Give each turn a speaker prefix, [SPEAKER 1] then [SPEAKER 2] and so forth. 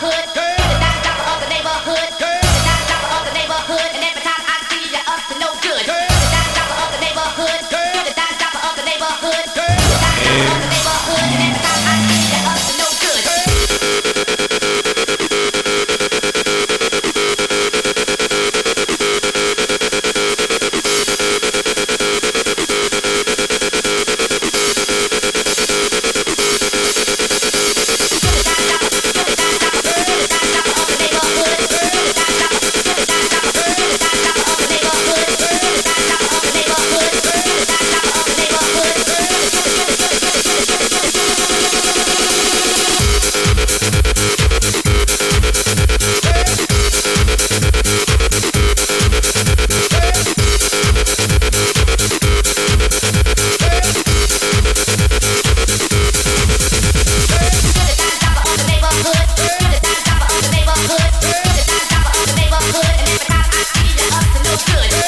[SPEAKER 1] hood. so good.